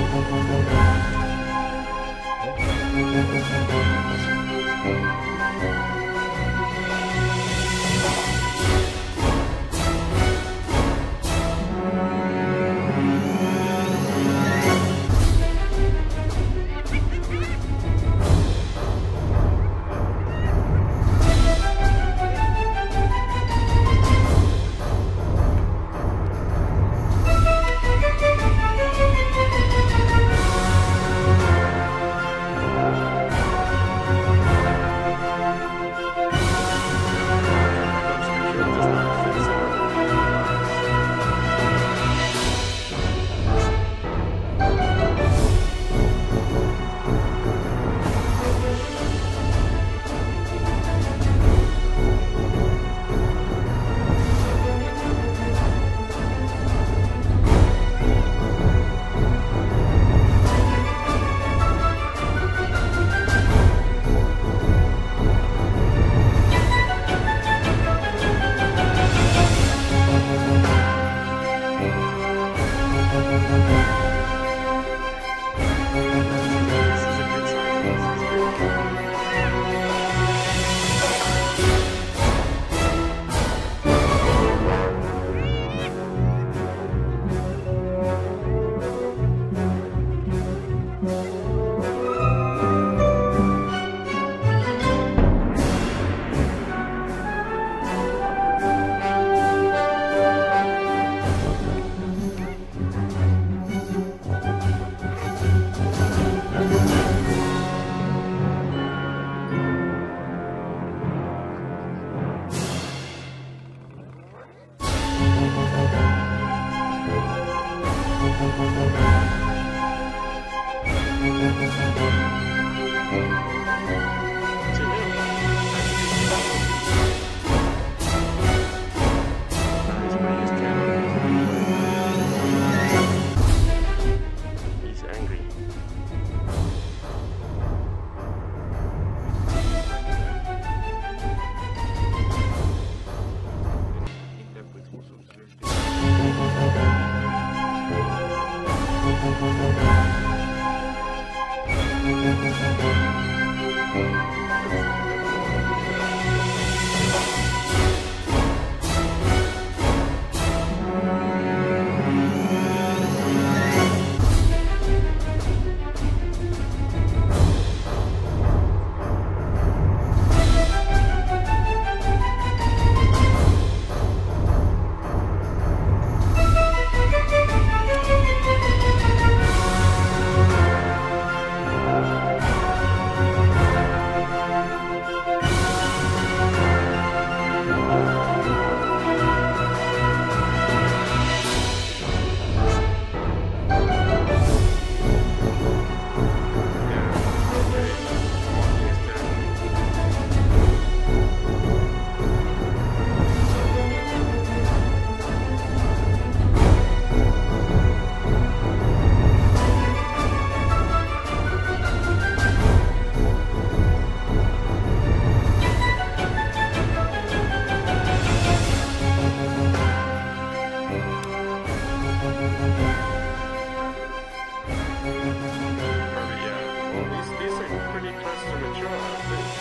Thank you. Thank you. has to mature.